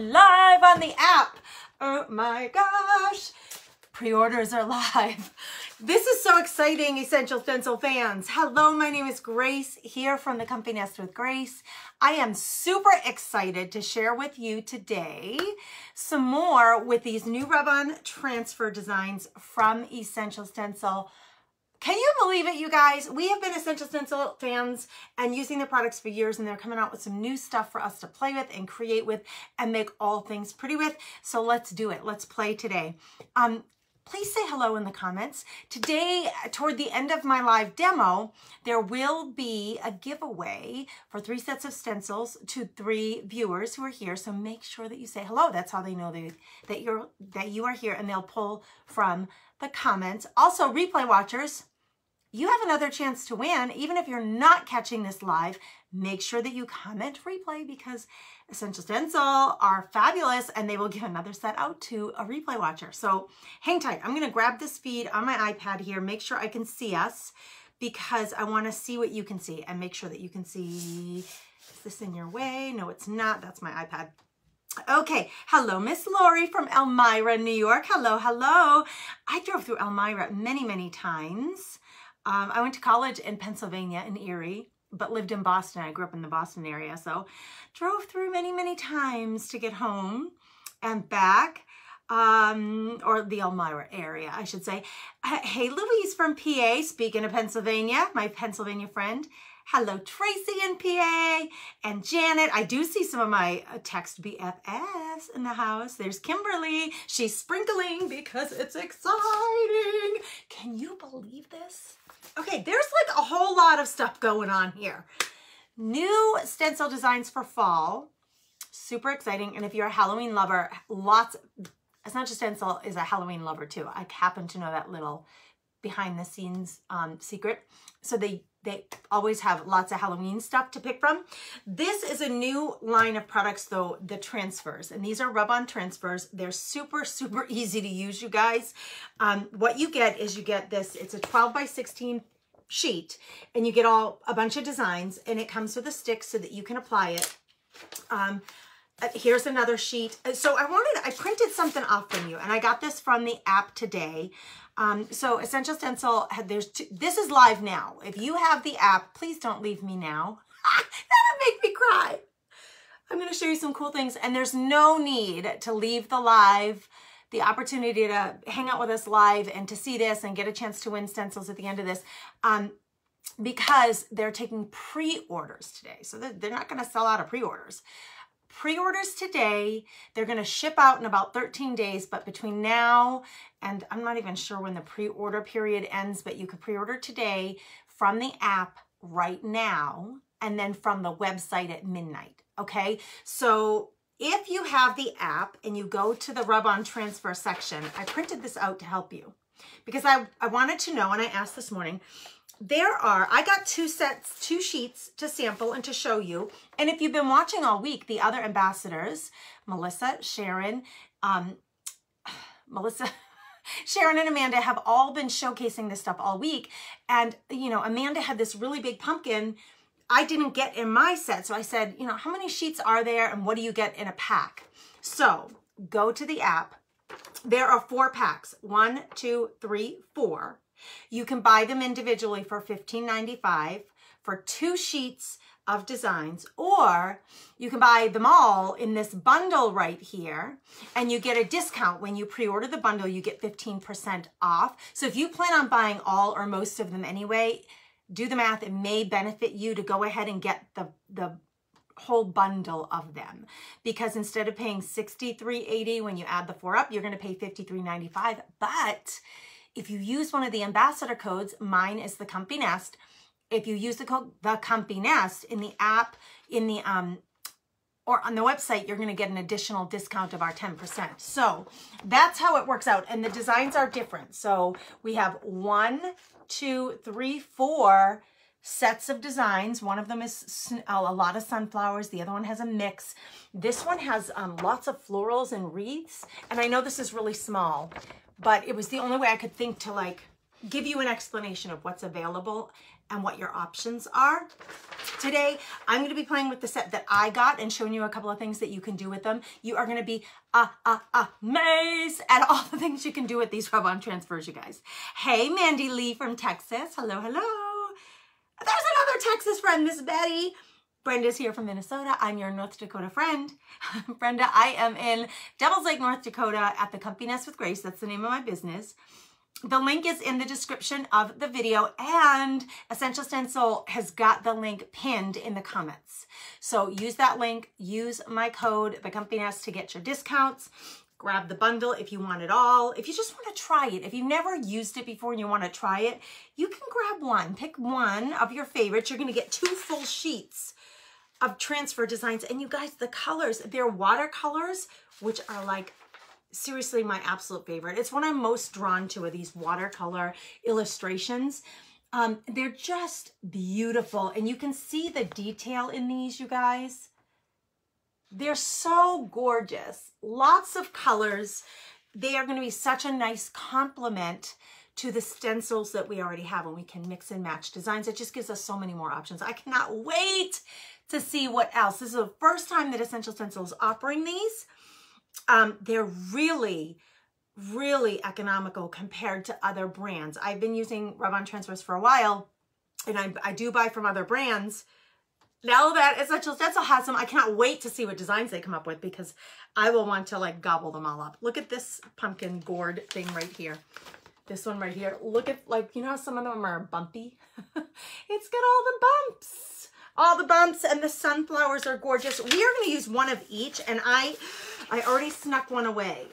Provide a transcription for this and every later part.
live on the app. Oh my gosh. Pre-orders are live. This is so exciting, Essential Stencil fans. Hello, my name is Grace here from the Comfy Nest with Grace. I am super excited to share with you today some more with these new rub-on transfer designs from Essential Stencil. Can you believe it, you guys? We have been Essential Stencil fans and using their products for years, and they're coming out with some new stuff for us to play with and create with and make all things pretty with. So let's do it. Let's play today. Um, please say hello in the comments. Today, toward the end of my live demo, there will be a giveaway for three sets of stencils to three viewers who are here. So make sure that you say hello. That's how they know that, that, you're, that you are here and they'll pull from the comments. Also, replay watchers, you have another chance to win. Even if you're not catching this live, make sure that you comment replay because Essential Stencil are fabulous and they will give another set out to a replay watcher. So hang tight. I'm going to grab this feed on my iPad here, make sure I can see us because I want to see what you can see and make sure that you can see. Is this in your way? No, it's not. That's my iPad. Okay, hello, Miss Lori from Elmira, New York. Hello, hello. I drove through Elmira many, many times. Um, I went to college in Pennsylvania in Erie, but lived in Boston. I grew up in the Boston area, so drove through many, many times to get home and back, um, or the Elmira area, I should say. Hey, Louise from PA, speaking of Pennsylvania, my Pennsylvania friend. Hello, Tracy in PA and Janet. I do see some of my uh, text BFFs in the house. There's Kimberly. She's sprinkling because it's exciting. Can you believe this? Okay, there's like a whole lot of stuff going on here. New stencil designs for fall. Super exciting. And if you're a Halloween lover, lots, it's not just stencil, is a Halloween lover too. I happen to know that little behind the scenes um, secret. So they they always have lots of Halloween stuff to pick from. This is a new line of products though, the transfers. And these are rub-on transfers. They're super, super easy to use, you guys. Um, what you get is you get this, it's a 12 by 16 sheet and you get all a bunch of designs and it comes with a stick so that you can apply it. Um, uh, here's another sheet. Uh, so I wanted, I printed something off from you and I got this from the app today. Um, so Essential Stencil, there's two, this is live now. If you have the app, please don't leave me now. That'll make me cry. I'm going to show you some cool things and there's no need to leave the live, the opportunity to hang out with us live and to see this and get a chance to win stencils at the end of this. Um, because they're taking pre-orders today. So they're not going to sell out of pre-orders pre-orders today. They're going to ship out in about 13 days, but between now and I'm not even sure when the pre-order period ends, but you can pre-order today from the app right now and then from the website at midnight. Okay. So if you have the app and you go to the rub-on transfer section, I printed this out to help you because I, I wanted to know, and I asked this morning, there are, I got two sets, two sheets to sample and to show you. And if you've been watching all week, the other ambassadors, Melissa, Sharon, um, Melissa, Sharon and Amanda have all been showcasing this stuff all week. And, you know, Amanda had this really big pumpkin I didn't get in my set. So I said, you know, how many sheets are there and what do you get in a pack? So go to the app. There are four packs, one, two, three, four. You can buy them individually for $15.95 for two sheets of designs, or you can buy them all in this bundle right here, and you get a discount. When you pre-order the bundle, you get 15% off. So if you plan on buying all or most of them anyway, do the math. It may benefit you to go ahead and get the, the whole bundle of them because instead of paying $63.80 when you add the four up, you're going to pay $53.95. But if you use one of the ambassador codes, mine is the Comfy Nest. If you use the code the Comfy Nest in the app, in the um, or on the website, you're going to get an additional discount of our 10%. So that's how it works out. And the designs are different. So we have one, two, three, four sets of designs. One of them is a lot of sunflowers. The other one has a mix. This one has um, lots of florals and wreaths. And I know this is really small, but it was the only way I could think to like give you an explanation of what's available and what your options are. Today, I'm going to be playing with the set that I got and showing you a couple of things that you can do with them. You are going to be uh, uh, amazed at all the things you can do with these rub-on transfers, you guys. Hey, Mandy Lee from Texas. Hello, hello. There's another Texas friend, Miss Betty. Brenda's here from Minnesota. I'm your North Dakota friend. Brenda, I am in Devils Lake, North Dakota at the Comfy Nest with Grace. That's the name of my business. The link is in the description of the video and Essential Stencil has got the link pinned in the comments. So use that link, use my code, the Comfy Nest to get your discounts. Grab the bundle if you want it all. If you just want to try it, if you've never used it before and you want to try it, you can grab one. Pick one of your favorites. You're going to get two full sheets of transfer designs. And you guys, the colors, they're watercolors, which are like seriously my absolute favorite. It's what I'm most drawn to are these watercolor illustrations. Um, they're just beautiful. And you can see the detail in these, you guys. They're so gorgeous. Lots of colors. They are going to be such a nice complement to the stencils that we already have and we can mix and match designs. It just gives us so many more options. I cannot wait to see what else. This is the first time that Essential Stencil is offering these. Um, they're really, really economical compared to other brands. I've been using rub-on transfers for a while, and I, I do buy from other brands. Now that Essential Stencil has them, I cannot wait to see what designs they come up with because I will want to like gobble them all up. Look at this pumpkin gourd thing right here. This one right here. Look at like, you know some of them are bumpy? it's got all the bumps all the bumps and the sunflowers are gorgeous. We are going to use one of each and I, I already snuck one away.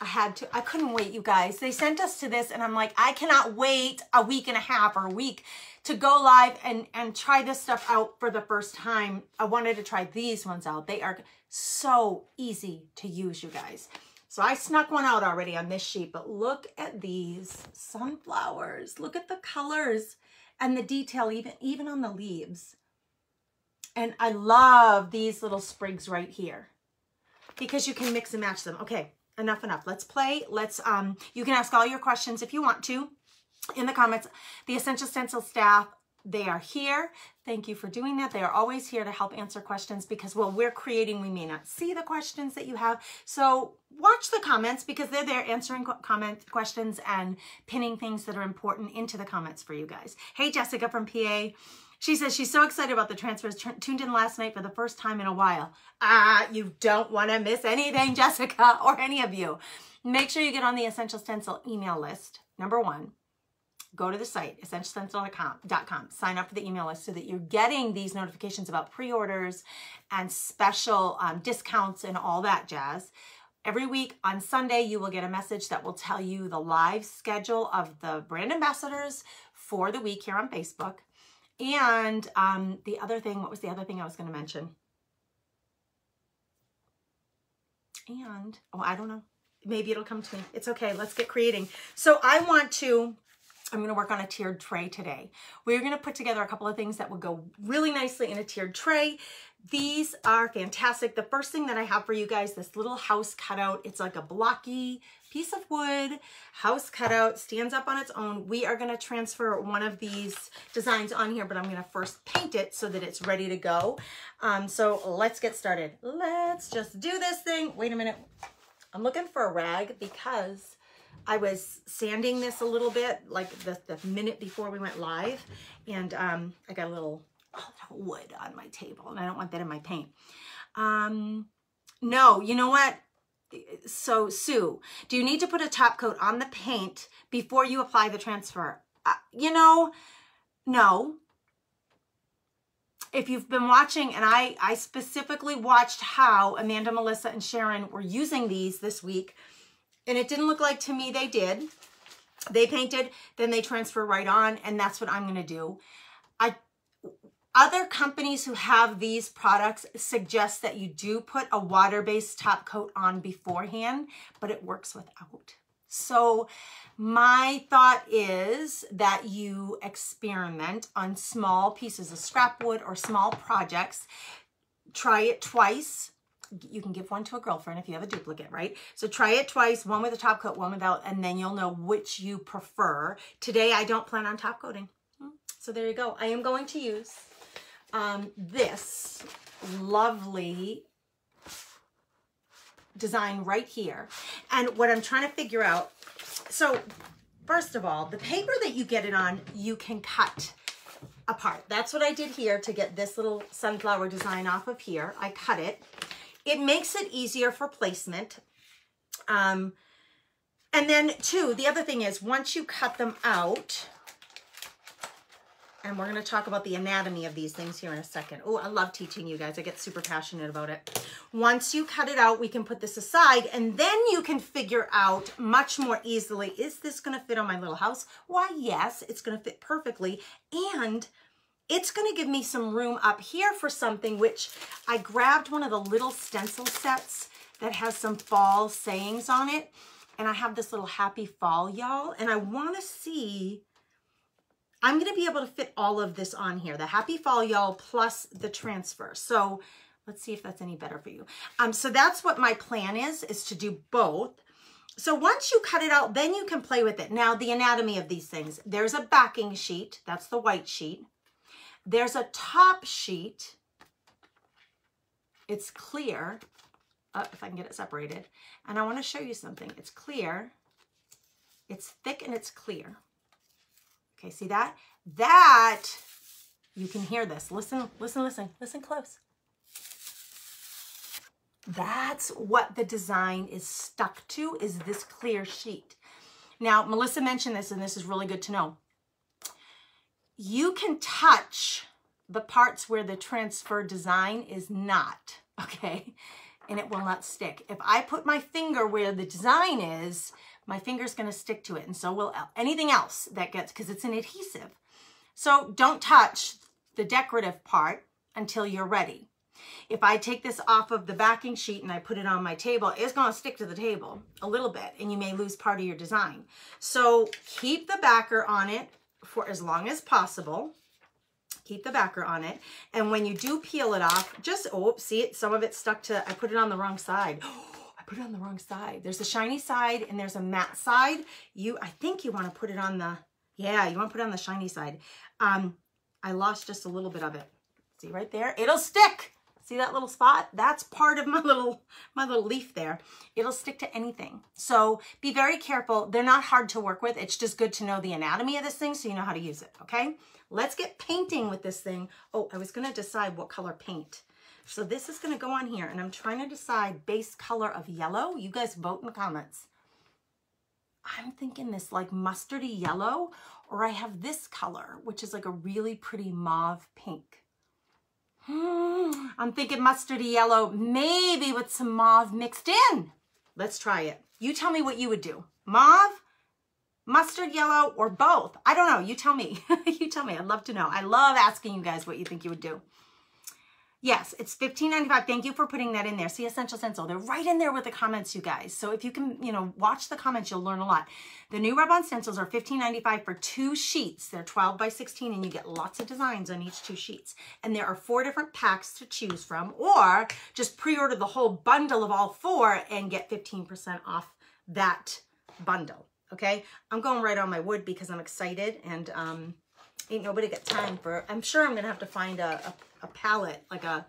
I had to, I couldn't wait, you guys. They sent us to this and I'm like, I cannot wait a week and a half or a week to go live and, and try this stuff out for the first time. I wanted to try these ones out. They are so easy to use, you guys. So I snuck one out already on this sheet, but look at these sunflowers. Look at the colors and the detail, even, even on the leaves. And I love these little sprigs right here because you can mix and match them. Okay, enough, enough. Let's play. Let's, um, you can ask all your questions if you want to in the comments. The Essential Stencil staff, they are here. Thank you for doing that. They are always here to help answer questions because while we're creating, we may not see the questions that you have. So watch the comments because they're there answering comment questions and pinning things that are important into the comments for you guys. Hey, Jessica from PA. She says she's so excited about the transfers, tuned in last night for the first time in a while. Ah, you don't want to miss anything, Jessica, or any of you. Make sure you get on the Essential Stencil email list. Number one, go to the site, essentialstencil.com, sign up for the email list so that you're getting these notifications about pre-orders and special um, discounts and all that jazz. Every week on Sunday, you will get a message that will tell you the live schedule of the brand ambassadors for the week here on Facebook. And um, the other thing, what was the other thing I was going to mention? And, oh, I don't know. Maybe it'll come to me. It's okay. Let's get creating. So I want to, I'm going to work on a tiered tray today. We're going to put together a couple of things that will go really nicely in a tiered tray. These are fantastic. The first thing that I have for you guys, this little house cutout. It's like a blocky piece of wood, house cutout, stands up on its own. We are gonna transfer one of these designs on here, but I'm gonna first paint it so that it's ready to go. Um, so let's get started. Let's just do this thing. Wait a minute. I'm looking for a rag because I was sanding this a little bit, like the, the minute before we went live, and um, I got a little, wood on my table, and I don't want that in my paint. Um, no, you know what? so Sue, do you need to put a top coat on the paint before you apply the transfer? Uh, you know, no. If you've been watching, and I, I specifically watched how Amanda, Melissa, and Sharon were using these this week, and it didn't look like to me they did. They painted, then they transfer right on, and that's what I'm going to do. I other companies who have these products suggest that you do put a water-based top coat on beforehand, but it works without. So my thought is that you experiment on small pieces of scrap wood or small projects. Try it twice. You can give one to a girlfriend if you have a duplicate, right? So try it twice, one with a top coat, one without, and then you'll know which you prefer. Today, I don't plan on top coating. Hmm. So there you go. I am going to use um, this lovely design right here. And what I'm trying to figure out, so first of all, the paper that you get it on, you can cut apart. That's what I did here to get this little sunflower design off of here. I cut it. It makes it easier for placement. Um, and then two, the other thing is once you cut them out, and we're going to talk about the anatomy of these things here in a second. Oh, I love teaching you guys. I get super passionate about it. Once you cut it out, we can put this aside and then you can figure out much more easily, is this going to fit on my little house? Why, yes, it's going to fit perfectly. And it's going to give me some room up here for something, which I grabbed one of the little stencil sets that has some fall sayings on it. And I have this little happy fall, y'all. And I want to see I'm to be able to fit all of this on here, the Happy Fall Y'all plus the transfer. So let's see if that's any better for you. Um, so that's what my plan is, is to do both. So once you cut it out, then you can play with it. Now, the anatomy of these things. There's a backing sheet. That's the white sheet. There's a top sheet. It's clear. Uh, if I can get it separated. And I want to show you something. It's clear. It's thick and it's clear. Okay, see that? That, you can hear this. Listen, listen, listen, listen close. That's what the design is stuck to, is this clear sheet. Now, Melissa mentioned this, and this is really good to know. You can touch the parts where the transfer design is not, okay? And it will not stick. If I put my finger where the design is, my finger's gonna stick to it and so will anything else that gets, because it's an adhesive. So don't touch the decorative part until you're ready. If I take this off of the backing sheet and I put it on my table, it's gonna stick to the table a little bit and you may lose part of your design. So keep the backer on it for as long as possible. Keep the backer on it. And when you do peel it off, just, oh, see it, some of it stuck to, I put it on the wrong side. Put it on the wrong side. There's a shiny side and there's a matte side. You, I think you want to put it on the, yeah, you want to put it on the shiny side. Um, I lost just a little bit of it. See right there? It'll stick. See that little spot? That's part of my little, my little leaf there. It'll stick to anything. So be very careful. They're not hard to work with. It's just good to know the anatomy of this thing so you know how to use it, okay? Let's get painting with this thing. Oh, I was to decide what color paint. So this is going to go on here, and I'm trying to decide base color of yellow. You guys vote in the comments. I'm thinking this like mustardy yellow, or I have this color, which is like a really pretty mauve pink. Hmm, I'm thinking mustardy yellow, maybe with some mauve mixed in. Let's try it. You tell me what you would do. Mauve, mustard yellow, or both. I don't know. You tell me. you tell me. I'd love to know. I love asking you guys what you think you would do. Yes, it's $15.95. Thank you for putting that in there. See Essential Stencil. They're right in there with the comments, you guys. So if you can, you know, watch the comments, you'll learn a lot. The new rub-on stencils are $15.95 for two sheets. They're 12 by 16 and you get lots of designs on each two sheets. And there are four different packs to choose from or just pre-order the whole bundle of all four and get 15% off that bundle. Okay, I'm going right on my wood because I'm excited and um, ain't nobody got time for, I'm sure I'm gonna have to find a, a a palette, like a,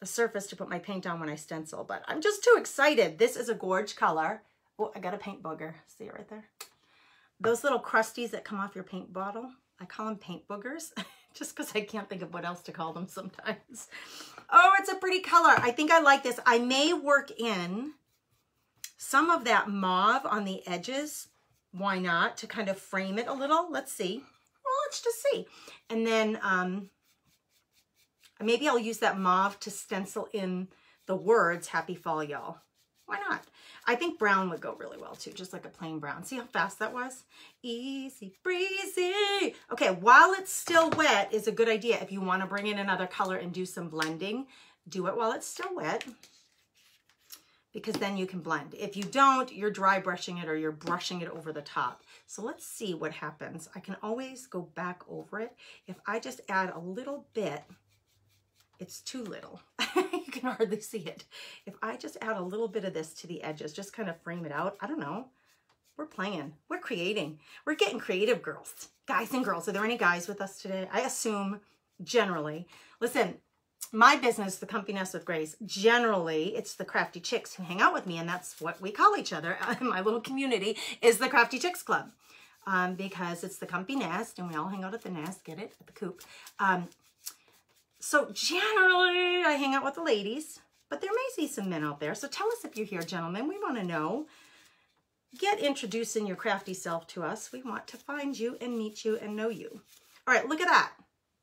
a surface to put my paint on when I stencil, but I'm just too excited. This is a gorge color. Oh, I got a paint booger. See it right there? Those little crusties that come off your paint bottle, I call them paint boogers just because I can't think of what else to call them sometimes. Oh, it's a pretty color. I think I like this. I may work in some of that mauve on the edges. Why not? To kind of frame it a little. Let's see. Let's just see. And then um, Maybe I'll use that mauve to stencil in the words, Happy Fall, y'all. Why not? I think brown would go really well too, just like a plain brown. See how fast that was? Easy breezy. Okay, while it's still wet is a good idea. If you want to bring in another color and do some blending, do it while it's still wet because then you can blend. If you don't, you're dry brushing it or you're brushing it over the top. So let's see what happens. I can always go back over it. If I just add a little bit it's too little. you can hardly see it. If I just add a little bit of this to the edges, just kind of frame it out, I don't know. We're playing. We're creating. We're getting creative, girls. Guys and girls. Are there any guys with us today? I assume generally. Listen, my business, the Comfy Nest with Grace, generally it's the crafty chicks who hang out with me, and that's what we call each other. my little community is the Crafty Chicks Club um, because it's the Comfy Nest, and we all hang out at the nest. Get it at the coop. Um, so generally, I hang out with the ladies, but there may be some men out there. So tell us if you're here, gentlemen. We want to know. Get introducing your crafty self to us. We want to find you and meet you and know you. All right, look at that.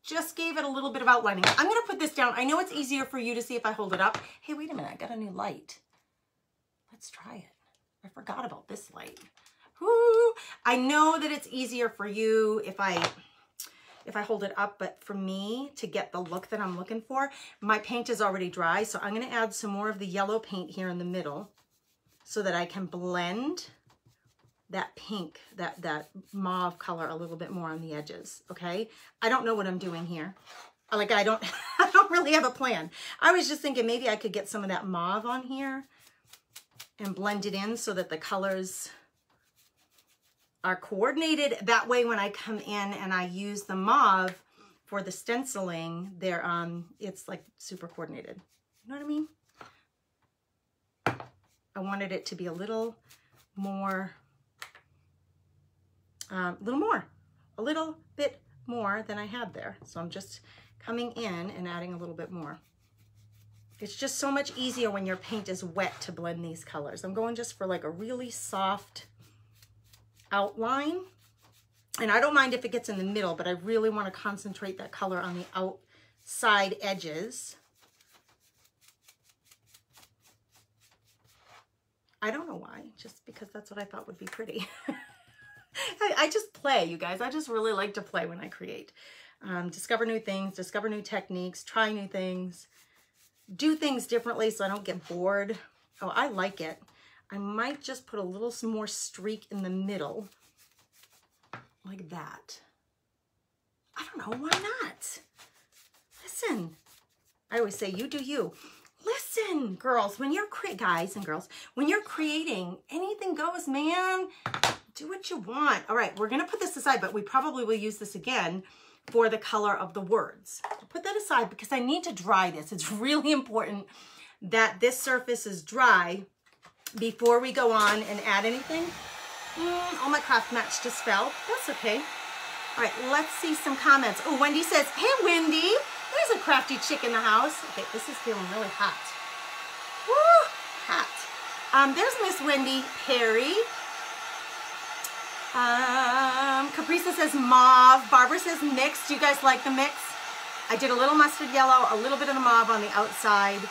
Just gave it a little bit of outlining. I'm to put this down. I know it's easier for you to see if I hold it up. Hey, wait a minute. I got a new light. Let's try it. I forgot about this light. Woo! I know that it's easier for you if I if I hold it up, but for me to get the look that I'm looking for, my paint is already dry, so I'm gonna add some more of the yellow paint here in the middle so that I can blend that pink, that, that mauve color a little bit more on the edges, okay? I don't know what I'm doing here. Like I don't, I don't really have a plan. I was just thinking maybe I could get some of that mauve on here and blend it in so that the colors are coordinated. That way when I come in and I use the mauve for the stenciling, there, um, it's like super coordinated. You know what I mean? I wanted it to be a little more a um, little more, a little bit more than I had there. So I'm just coming in and adding a little bit more. It's just so much easier when your paint is wet to blend these colors. I'm going just for like a really soft outline. And I don't mind if it gets in the middle, but I really want to concentrate that color on the outside edges. I don't know why, just because that's what I thought would be pretty. I, I, just play, you guys. I just really like to play when I create. Um, discover new things, discover new techniques, try new things, do things differently so I don't get bored. Oh, I like it. I might just put a little more streak in the middle like that. I don't know, why not? Listen, I always say, you do you. Listen, girls, when you're, guys and girls, when you're creating, anything goes, man do what you want. All right, we're gonna put this aside, but we probably will use this again for the color of the words. I'll put that aside because I need to dry this. It's really important that this surface is dry before we go on and add anything. Mm, all my craft mats just fell. That's okay. All right, let's see some comments. Oh, Wendy says, hey, Wendy, there's a crafty chick in the house. Okay, this is feeling really hot. Woo, hot. Um, there's Miss Wendy Perry. Um, Caprisa says mauve. Barbara says mixed. Do you guys like the mix? I did a little mustard yellow, a little bit of the mauve on the outside.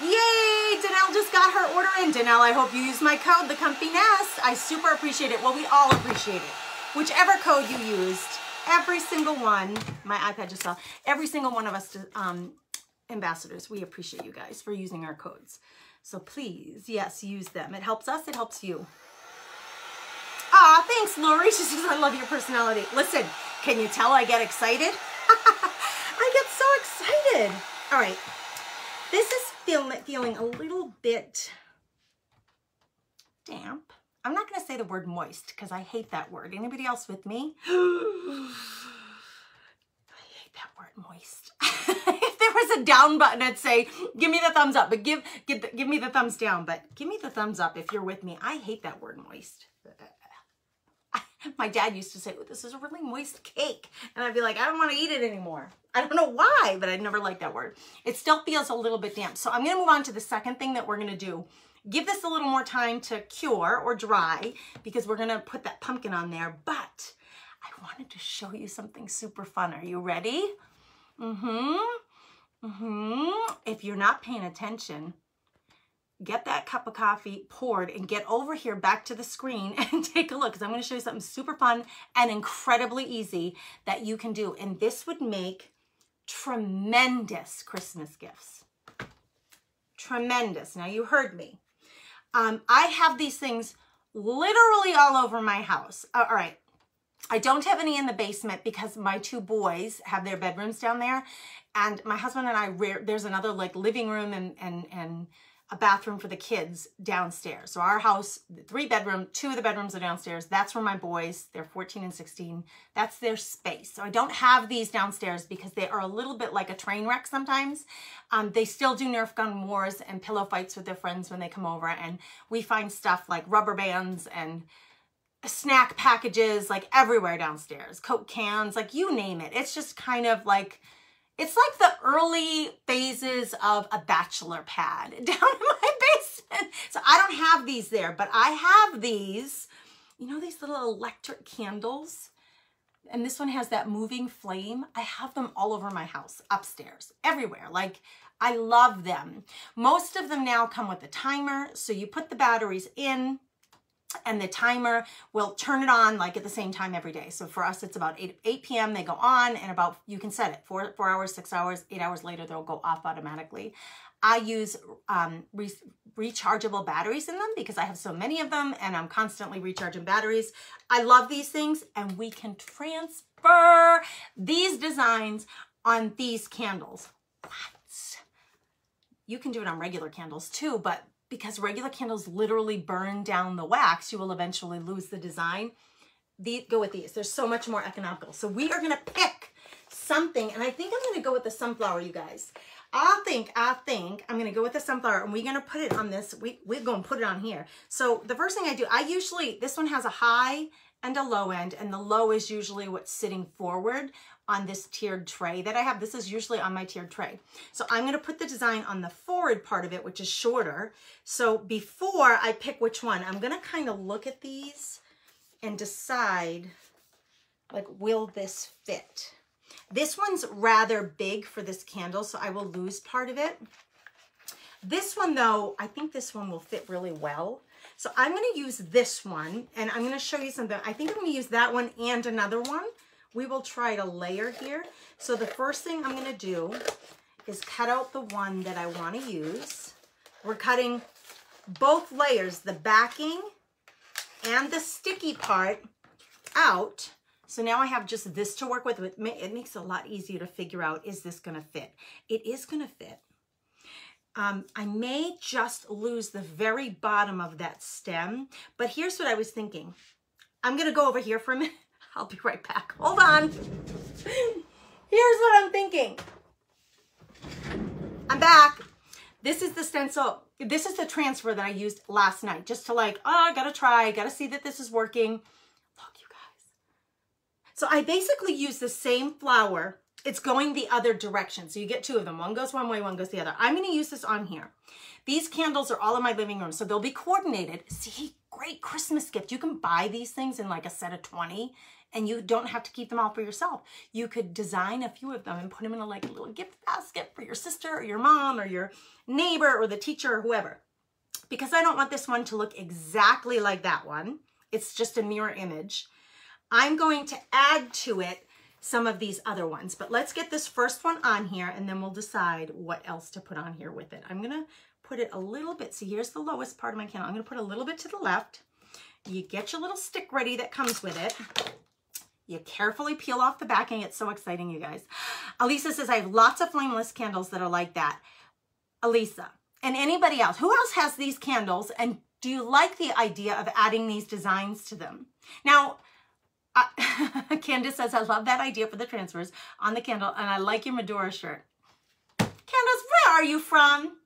Yay! Danelle just got her order in. Danelle, I hope you use my code, The Comfy Nest. I super appreciate it. Well, we all appreciate it. Whichever code you used, every single one, my iPad just fell, every single one of us um, ambassadors, we appreciate you guys for using our codes. So please, yes, use them. It helps us, it helps you. Aw, thanks, Lori. She says, I love your personality. Listen, can you tell I get excited? I get so excited. All right. This is feel, feeling a little bit damp. I'm not going to say the word moist because I hate that word. Anybody else with me? I hate that word moist. if there was a down button, I'd say, give me the thumbs up, but give, give, give me the thumbs down, but give me the thumbs up if you're with me. I hate that word moist. My dad used to say, oh, this is a really moist cake. And I'd be like, I don't want to eat it anymore. I don't know why, but I never liked that word. It still feels a little bit damp. So I'm going to move on to the second thing that we're going to do. Give this a little more time to cure or dry because we're going to put that pumpkin on there. But I wanted to show you something super fun. Are you ready? Mm-hmm. Mm-hmm. If you're not paying attention, get that cup of coffee poured and get over here back to the screen and take a look because I'm going to show you something super fun and incredibly easy that you can do. And this would make tremendous Christmas gifts. Tremendous. Now you heard me. Um, I have these things literally all over my house. Uh, all right. I don't have any in the basement because my two boys have their bedrooms down there. And my husband and I, there's another like living room and, and, and a bathroom for the kids downstairs. So our house, three bedroom, two of the bedrooms are downstairs. That's where my boys, they're 14 and 16, that's their space. So I don't have these downstairs because they are a little bit like a train wreck sometimes. Um, they still do Nerf gun wars and pillow fights with their friends when they come over. And we find stuff like rubber bands and snack packages like everywhere downstairs, Coke cans, like you name it. It's just kind of like, it's like the early phases of a bachelor pad down in my basement. So I don't have these there, but I have these, you know, these little electric candles. And this one has that moving flame. I have them all over my house, upstairs, everywhere. Like, I love them. Most of them now come with a timer. So you put the batteries in, and the timer will turn it on like at the same time every day. So for us, it's about 8, 8 p.m. They go on and about, you can set it four, four hours, six hours, eight hours later, they'll go off automatically. I use um, re rechargeable batteries in them because I have so many of them and I'm constantly recharging batteries. I love these things and we can transfer these designs on these candles. What? You can do it on regular candles too, but because regular candles literally burn down the wax, you will eventually lose the design. The, go with these. They're so much more economical. So we are going to pick something, and I think I'm going to go with the sunflower, you guys. I think, I think I'm going to go with the sunflower, and we're going to put it on this. We, we're going to put it on here. So the first thing I do, I usually, this one has a high and a low end, and the low is usually what's sitting forward on this tiered tray that I have. This is usually on my tiered tray. So I'm gonna put the design on the forward part of it, which is shorter. So before I pick which one, I'm gonna kind of look at these and decide, like, will this fit? This one's rather big for this candle, so I will lose part of it. This one though, I think this one will fit really well. So I'm gonna use this one and I'm gonna show you something. I think I'm gonna use that one and another one we will try to layer here. So the first thing I'm gonna do is cut out the one that I wanna use. We're cutting both layers, the backing and the sticky part out. So now I have just this to work with. It makes it a lot easier to figure out, is this gonna fit? It is gonna fit. Um, I may just lose the very bottom of that stem, but here's what I was thinking. I'm gonna go over here for a minute I'll be right back. Hold on. Here's what I'm thinking. I'm back. This is the stencil. This is the transfer that I used last night just to like, oh, I gotta try, gotta see that this is working. Look, you guys. So I basically use the same flower. It's going the other direction. So you get two of them. One goes one way, one goes the other. I'm gonna use this on here. These candles are all in my living room, so they'll be coordinated. See, great Christmas gift. You can buy these things in like a set of 20 and you don't have to keep them all for yourself. You could design a few of them and put them in a like little gift basket for your sister or your mom or your neighbor or the teacher or whoever. Because I don't want this one to look exactly like that one. It's just a mirror image. I'm going to add to it some of these other ones, but let's get this first one on here and then we'll decide what else to put on here with it. I'm gonna put it a little bit, see here's the lowest part of my candle. I'm gonna put a little bit to the left. You get your little stick ready that comes with it. You carefully peel off the backing. It's so exciting, you guys. Elisa says, I have lots of flameless candles that are like that. Elisa, and anybody else, who else has these candles? And do you like the idea of adding these designs to them? Now, uh, Candace says, I love that idea for the transfers on the candle, and I like your Medora shirt. Candace, where are you from?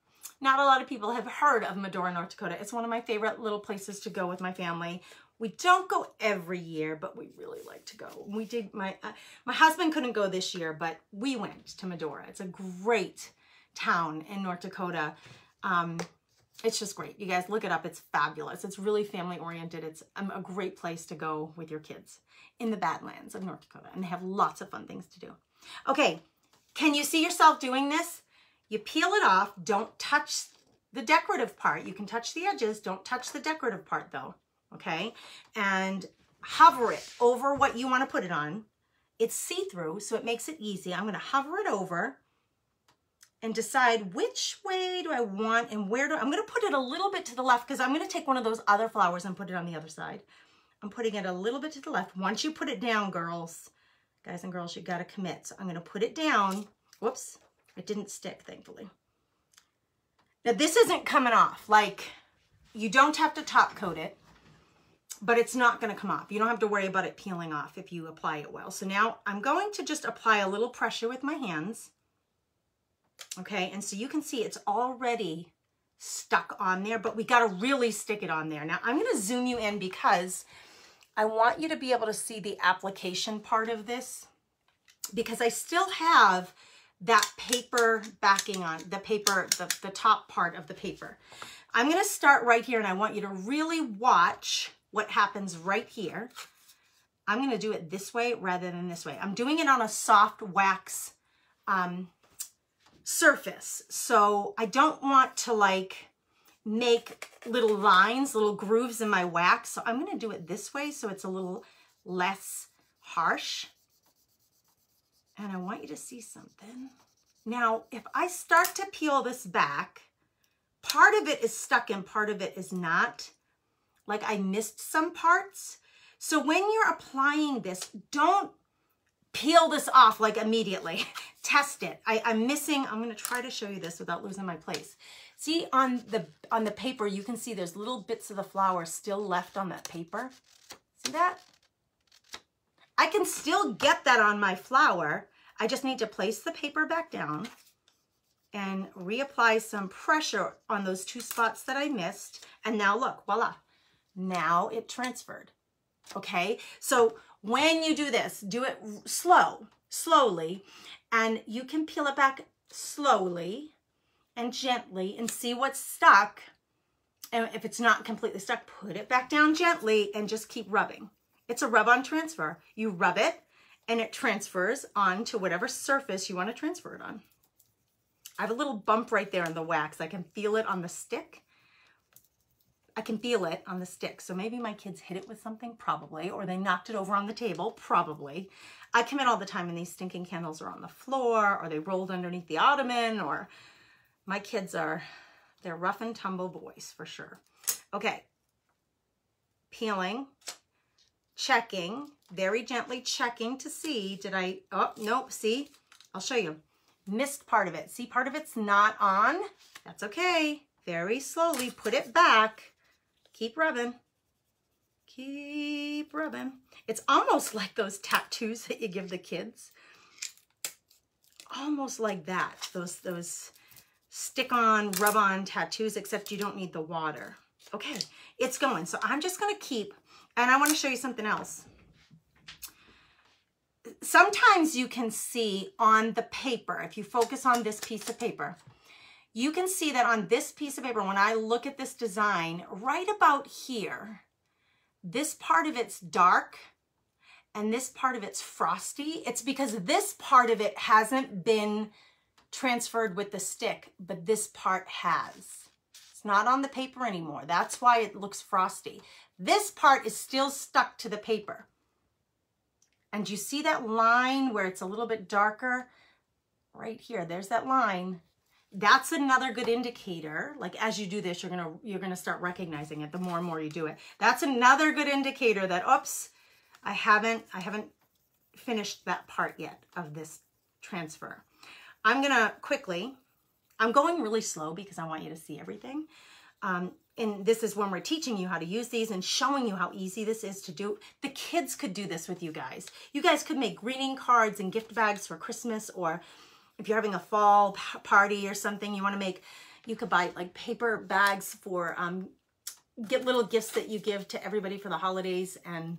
Not a lot of people have heard of Medora, North Dakota. It's one of my favorite little places to go with my family. We don't go every year, but we really like to go. We did, my, uh, my husband couldn't go this year, but we went to Medora. It's a great town in North Dakota. Um, it's just great. You guys look it up. It's fabulous. It's really family oriented. It's um, a great place to go with your kids in the Badlands of North Dakota. And they have lots of fun things to do. Okay. Can you see yourself doing this? You peel it off. Don't touch the decorative part. You can touch the edges. Don't touch the decorative part though okay? And hover it over what you want to put it on. It's see-through, so it makes it easy. I'm going to hover it over and decide which way do I want and where do I, I'm going to put it a little bit to the left because I'm going to take one of those other flowers and put it on the other side. I'm putting it a little bit to the left. Once you put it down, girls, guys and girls, you got to commit. So I'm going to put it down. Whoops, it didn't stick, thankfully. Now this isn't coming off. Like you don't have to top coat it, but it's not gonna come off. You don't have to worry about it peeling off if you apply it well. So now I'm going to just apply a little pressure with my hands. Okay, and so you can see it's already stuck on there, but we gotta really stick it on there. Now I'm gonna zoom you in because I want you to be able to see the application part of this because I still have that paper backing on, the paper, the, the top part of the paper. I'm gonna start right here and I want you to really watch what happens right here. I'm gonna do it this way rather than this way. I'm doing it on a soft wax um, surface. So I don't want to like make little lines, little grooves in my wax. So I'm gonna do it this way so it's a little less harsh. And I want you to see something. Now, if I start to peel this back, part of it is stuck and part of it is not. Like I missed some parts. So when you're applying this, don't peel this off like immediately. Test it. I, I'm missing, I'm gonna try to show you this without losing my place. See on the, on the paper, you can see there's little bits of the flower still left on that paper. See that? I can still get that on my flower. I just need to place the paper back down and reapply some pressure on those two spots that I missed. And now look, voila, now it transferred. Okay, so when you do this, do it slow, slowly, and you can peel it back slowly and gently and see what's stuck. And if it's not completely stuck, put it back down gently and just keep rubbing. It's a rub on transfer. You rub it and it transfers onto whatever surface you want to transfer it on. I have a little bump right there in the wax. I can feel it on the stick. I can feel it on the stick. So maybe my kids hit it with something, probably, or they knocked it over on the table, probably. I come in all the time and these stinking candles are on the floor or they rolled underneath the ottoman or my kids are, they're rough and tumble boys for sure. Okay, peeling, checking, very gently checking to see, did I, oh, nope, see, I'll show you. Missed part of it. See, part of it's not on. That's okay. Very slowly put it back. Keep rubbing. Keep rubbing. It's almost like those tattoos that you give the kids. Almost like that. Those, those stick-on, rub-on tattoos, except you don't need the water. Okay, it's going. So I'm just going to keep, and I want to show you something else sometimes you can see on the paper, if you focus on this piece of paper, you can see that on this piece of paper, when I look at this design, right about here, this part of it's dark and this part of it's frosty. It's because this part of it hasn't been transferred with the stick, but this part has. It's not on the paper anymore. That's why it looks frosty. This part is still stuck to the paper. And you see that line where it's a little bit darker? Right here, there's that line. That's another good indicator. Like as you do this, you're gonna you're gonna start recognizing it the more and more you do it. That's another good indicator that, oops, I haven't, I haven't finished that part yet of this transfer. I'm gonna quickly, I'm going really slow because I want you to see everything. Um, and this is when we're teaching you how to use these and showing you how easy this is to do. The kids could do this with you guys. You guys could make greeting cards and gift bags for Christmas or if you're having a fall party or something, you want to make, you could buy like paper bags for, um, get little gifts that you give to everybody for the holidays and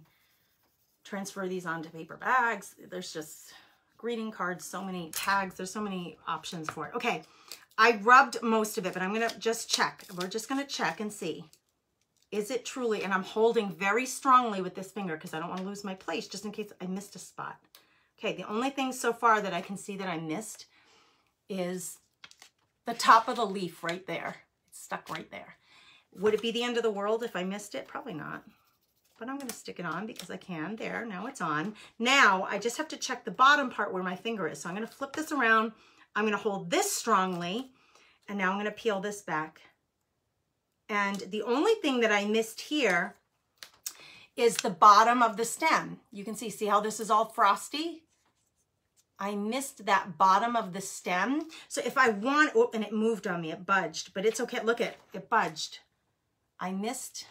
transfer these onto paper bags. There's just greeting cards, so many tags. There's so many options for it. Okay, I rubbed most of it, but I'm going to just check. We're just going to check and see. Is it truly, and I'm holding very strongly with this finger because I don't want to lose my place just in case I missed a spot. Okay, the only thing so far that I can see that I missed is the top of the leaf right there. It's stuck right there. Would it be the end of the world if I missed it? Probably not. But I'm going to stick it on because I can. There, now it's on. Now, I just have to check the bottom part where my finger is. So I'm going to flip this around I'm going to hold this strongly and now I'm going to peel this back. And the only thing that I missed here is the bottom of the stem. You can see, see how this is all frosty? I missed that bottom of the stem. So if I want, oh, and it moved on me, it budged, but it's okay. Look at it it budged. I missed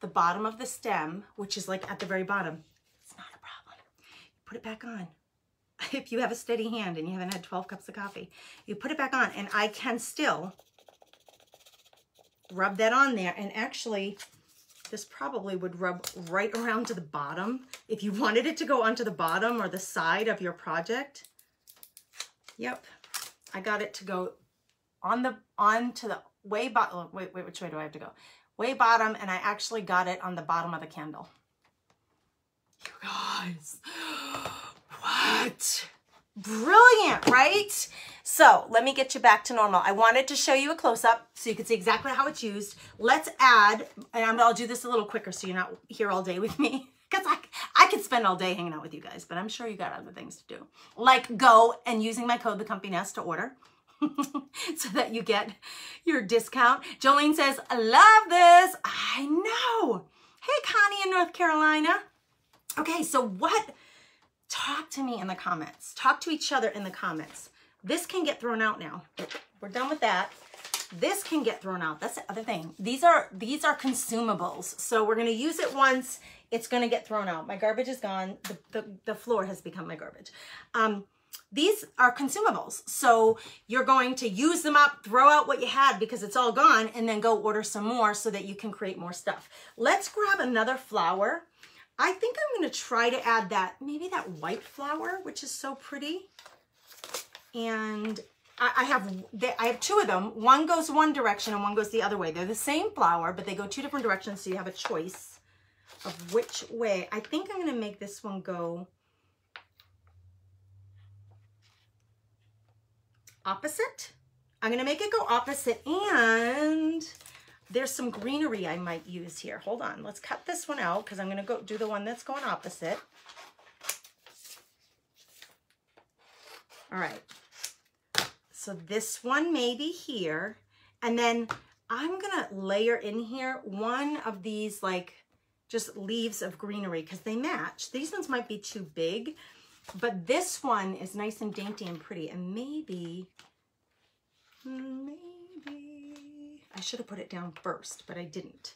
the bottom of the stem, which is like at the very bottom. It's not a problem. Put it back on. If you have a steady hand and you haven't had 12 cups of coffee, you put it back on and I can still rub that on there. And actually, this probably would rub right around to the bottom. If you wanted it to go onto the bottom or the side of your project. Yep, I got it to go on the on to the way bottom. Oh, wait, wait, which way do I have to go? Way bottom, and I actually got it on the bottom of the candle. You guys, what? Brilliant, right? So let me get you back to normal. I wanted to show you a close-up so you can see exactly how it's used. Let's add, and I'll do this a little quicker so you're not here all day with me because I, I could spend all day hanging out with you guys, but I'm sure you got other things to do. Like go and using my code, The Comfy Nest, to order. so that you get your discount. Jolene says, I love this. I know. Hey, Connie in North Carolina. Okay, so what talk to me in the comments. Talk to each other in the comments. This can get thrown out now. We're done with that. This can get thrown out. That's the other thing. These are these are consumables. So we're going to use it once. It's going to get thrown out. My garbage is gone. The, the, the floor has become my garbage. Um, these are consumables. So you're going to use them up, throw out what you had because it's all gone, and then go order some more so that you can create more stuff. Let's grab another flower I think I'm going to try to add that, maybe that white flower, which is so pretty. And I, I have I have two of them. One goes one direction and one goes the other way. They're the same flower, but they go two different directions, so you have a choice of which way. I think I'm going to make this one go opposite. I'm going to make it go opposite and there's some greenery I might use here. Hold on, let's cut this one out because I'm going to go do the one that's going opposite. All right, so this one may be here. And then I'm going to layer in here one of these like just leaves of greenery because they match. These ones might be too big, but this one is nice and dainty and pretty. And maybe, maybe I should have put it down first, but I didn't.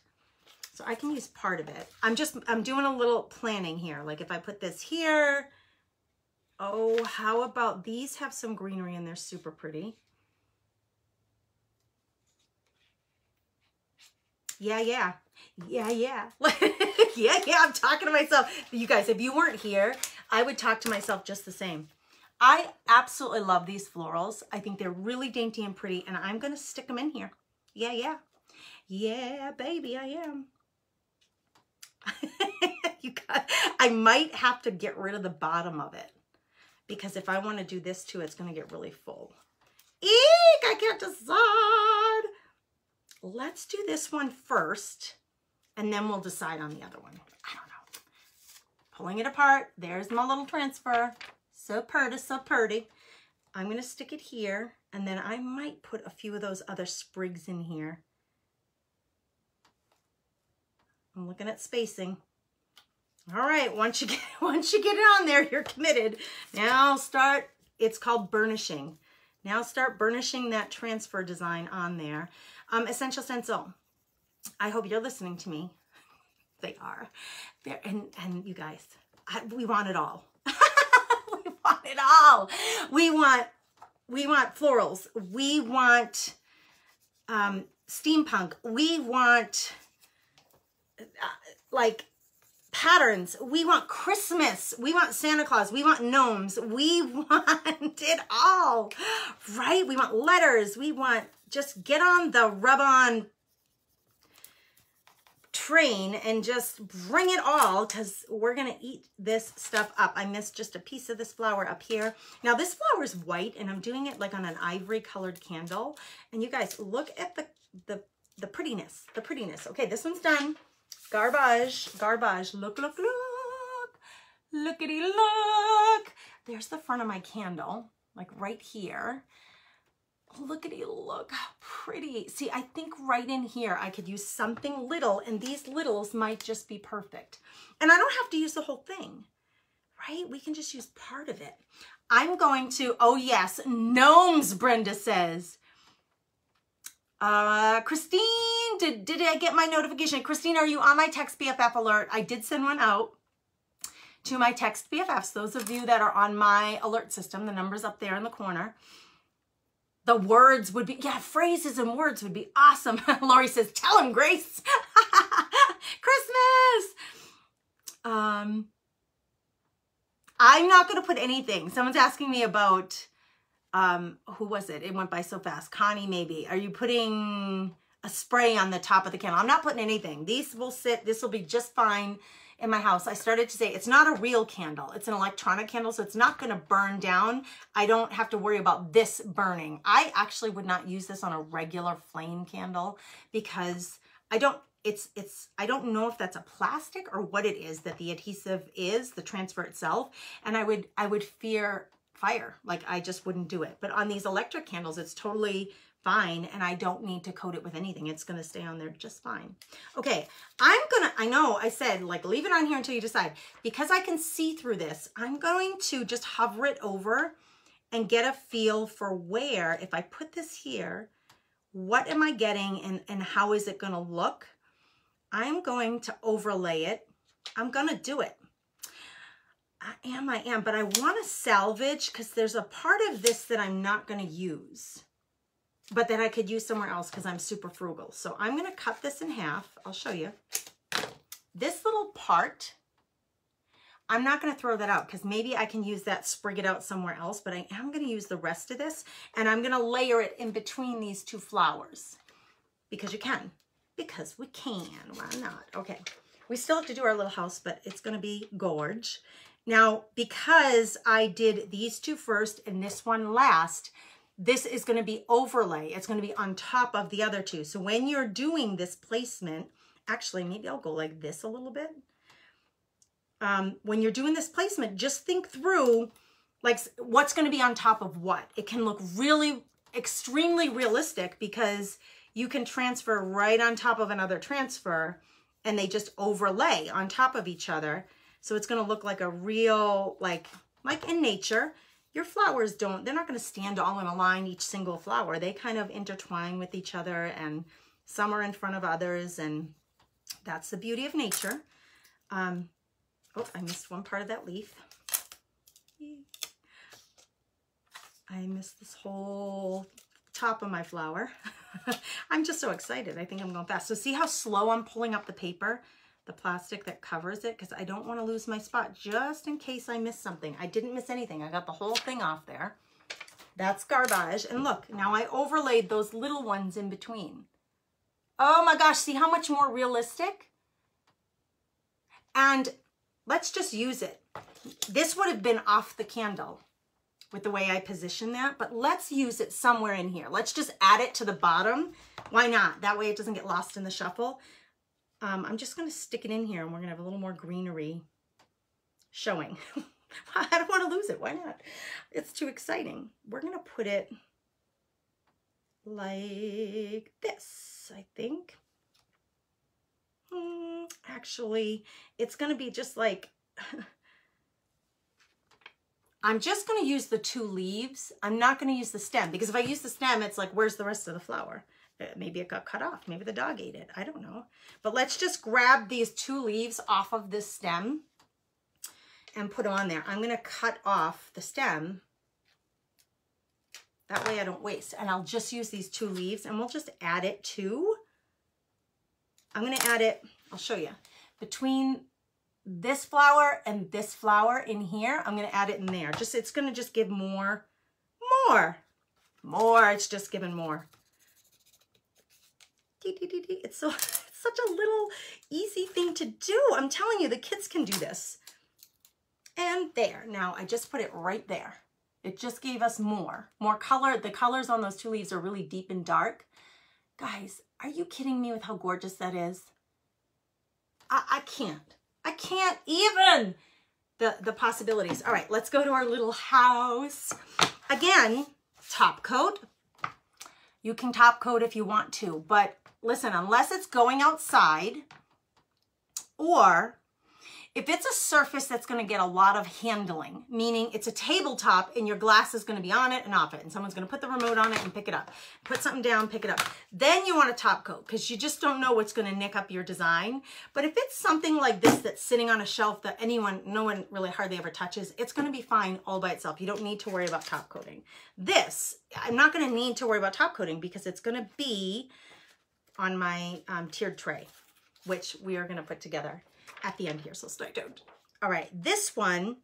So I can use part of it. I'm just, I'm doing a little planning here. Like if I put this here, oh, how about these have some greenery and they're super pretty. Yeah, yeah. Yeah, yeah. yeah, yeah. I'm talking to myself. You guys, if you weren't here, I would talk to myself just the same. I absolutely love these florals. I think they're really dainty and pretty, and I'm going to stick them in here. Yeah, yeah. Yeah, baby, I am. you got, I might have to get rid of the bottom of it because if I want to do this too, it's going to get really full. Eek, I can't decide. Let's do this one first and then we'll decide on the other one. I don't know. Pulling it apart. There's my little transfer. So pretty, so pretty. I'm going to stick it here and then I might put a few of those other sprigs in here. I'm looking at spacing. All right, once you get once you get it on there, you're committed. Now start, it's called burnishing. Now start burnishing that transfer design on there. Um, Essential Stencil, I hope you're listening to me. they are. They're, and, and you guys, I, we want it all. we want it all. We want we want florals. We want um, steampunk. We want uh, like patterns. We want Christmas. We want Santa Claus. We want gnomes. We want it all, right? We want letters. We want just get on the rub on train and just bring it all because we're going to eat this stuff up. I missed just a piece of this flower up here. Now this flower is white and I'm doing it like on an ivory colored candle. And you guys look at the, the, the prettiness, the prettiness. Okay, this one's done. Garbage, garbage. Look, look, look. Lookity look. There's the front of my candle, like right here. Look at you, look how pretty. See, I think right in here, I could use something little and these littles might just be perfect. And I don't have to use the whole thing, right? We can just use part of it. I'm going to, oh yes, gnomes, Brenda says. Uh, Christine, did, did I get my notification? Christine, are you on my text BFF alert? I did send one out to my text BFFs. Those of you that are on my alert system, the number's up there in the corner. The words would be, yeah, phrases and words would be awesome. Lori says, tell him, Grace. Christmas. Um, I'm not going to put anything. Someone's asking me about, um, who was it? It went by so fast. Connie, maybe. Are you putting a spray on the top of the candle? I'm not putting anything. These will sit, this will be just fine in my house. I started to say it's not a real candle. It's an electronic candle, so it's not going to burn down. I don't have to worry about this burning. I actually would not use this on a regular flame candle because I don't it's it's I don't know if that's a plastic or what it is that the adhesive is, the transfer itself, and I would I would fear fire. Like I just wouldn't do it. But on these electric candles, it's totally fine and I don't need to coat it with anything. It's going to stay on there just fine. Okay, I'm to, I know I said like leave it on here until you decide. Because I can see through this, I'm going to just hover it over and get a feel for where, if I put this here, what am I getting and, and how is it going to look? I'm going to overlay it. I'm going to do it. I am, I am, but I want to salvage because there's a part of this that I'm not going to use, but that I could use somewhere else because I'm super frugal. So I'm going to cut this in half. I'll show you. This little part, I'm not going to throw that out because maybe I can use that, sprig it out somewhere else, but I am going to use the rest of this and I'm going to layer it in between these two flowers because you can because we can. Why not? Okay. We still have to do our little house, but it's going to be gorge. Now, because I did these two first and this one last, this is going to be overlay. It's going to be on top of the other two. So when you're doing this placement, actually, maybe I'll go like this a little bit. Um, when you're doing this placement, just think through like what's going to be on top of what. It can look really extremely realistic because you can transfer right on top of another transfer and they just overlay on top of each other. So it's going to look like a real, like, like in nature, your flowers don't, they're not going to stand all in a line, each single flower. They kind of intertwine with each other and some are in front of others and that's the beauty of nature. Um, oh, I missed one part of that leaf. I missed this whole top of my flower. I'm just so excited. I think I'm going fast. So see how slow I'm pulling up the paper, the plastic that covers it, because I don't want to lose my spot just in case I miss something. I didn't miss anything. I got the whole thing off there. That's garbage. And look, now I overlaid those little ones in between. Oh my gosh, see how much more realistic? And let's just use it. This would have been off the candle with the way I position that, but let's use it somewhere in here. Let's just add it to the bottom. Why not? That way it doesn't get lost in the shuffle. Um, I'm just gonna stick it in here and we're gonna have a little more greenery showing. I don't wanna lose it, why not? It's too exciting. We're gonna put it like this, I think. Hmm, actually, it's gonna be just like, I'm just going to use the two leaves. I'm not going to use the stem because if I use the stem, it's like, where's the rest of the flower? Maybe it got cut off. Maybe the dog ate it. I don't know. But let's just grab these two leaves off of this stem and put them on there. I'm going to cut off the stem. That way I don't waste. And I'll just use these two leaves and we'll just add it to, I'm going to add it, I'll show you, between this flower and this flower in here. I'm going to add it in there. Just It's going to just give more, more, more. It's just giving more. It's, so, it's such a little easy thing to do. I'm telling you, the kids can do this. And there. Now, I just put it right there. It just gave us more. More color. The colors on those two leaves are really deep and dark. Guys, are you kidding me with how gorgeous that is? I, I can't. I can't even. The, the possibilities. All right, let's go to our little house. Again, top coat. You can top coat if you want to, but listen, unless it's going outside or If it's a surface that's gonna get a lot of handling, meaning it's a tabletop and your glass is gonna be on it and off it, and someone's gonna put the remote on it and pick it up, put something down, pick it up, then you want a top coat because you just don't know what's gonna nick up your design. But if it's something like this that's sitting on a shelf that anyone, no one really hardly ever touches, it's gonna be fine all by itself. You don't need to worry about top coating. This, I'm not gonna need to worry about top coating because it's gonna be on my um, tiered tray, which we are gonna put together at the end here, so stay tuned. All right, this one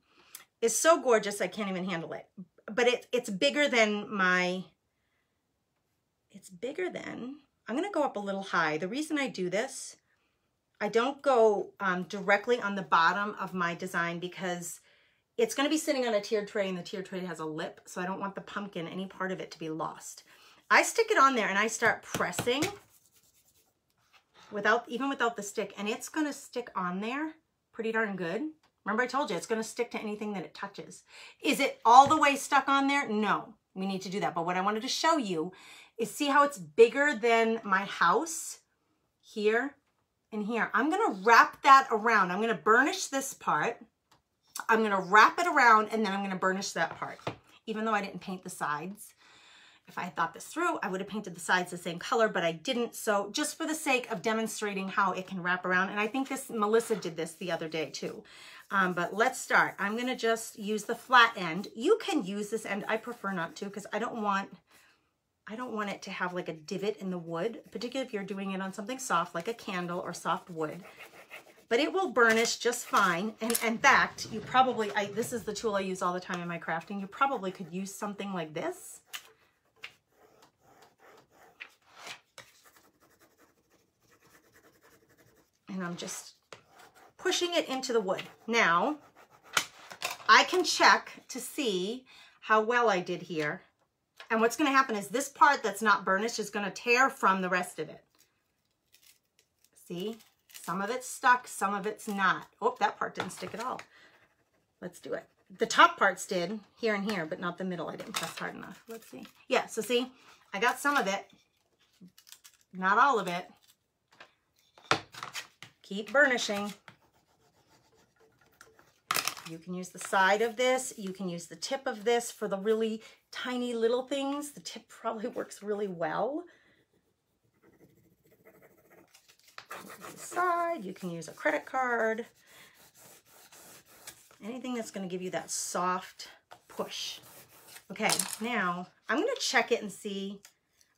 is so gorgeous I can't even handle it. But it, it's bigger than my, it's bigger than, I'm gonna go up a little high. The reason I do this, I don't go um, directly on the bottom of my design because it's gonna be sitting on a tiered tray and the tiered tray has a lip, so I don't want the pumpkin, any part of it to be lost. I stick it on there and I start pressing without even without the stick and it's going to stick on there pretty darn good. Remember I told you it's going to stick to anything that it touches. Is it all the way stuck on there? No, we need to do that. But what I wanted to show you is see how it's bigger than my house here and here. I'm going to wrap that around. I'm going to burnish this part. I'm going to wrap it around and then I'm going to burnish that part, even though I didn't paint the sides if I had thought this through, I would have painted the sides the same color, but I didn't. So just for the sake of demonstrating how it can wrap around, and I think this, Melissa did this the other day too. Um, but let's start. I'm gonna just use the flat end. You can use this end, I prefer not to because I don't want, I don't want it to have like a divot in the wood, particularly if you're doing it on something soft like a candle or soft wood. But it will burnish just fine. And in fact, you probably, I, this is the tool I use all the time in my crafting. You probably could use something like this and I'm just pushing it into the wood. Now, I can check to see how well I did here. And what's gonna happen is this part that's not burnished is gonna tear from the rest of it. See, some of it's stuck, some of it's not. Oh, that part didn't stick at all. Let's do it. The top parts did, here and here, but not the middle. I didn't press hard enough. Let's see. Yeah, so see, I got some of it, not all of it. Keep burnishing. You can use the side of this. You can use the tip of this for the really tiny little things. The tip probably works really well. Side, you can use a credit card. Anything that's going to give you that soft push. Okay, now I'm going to check it and see.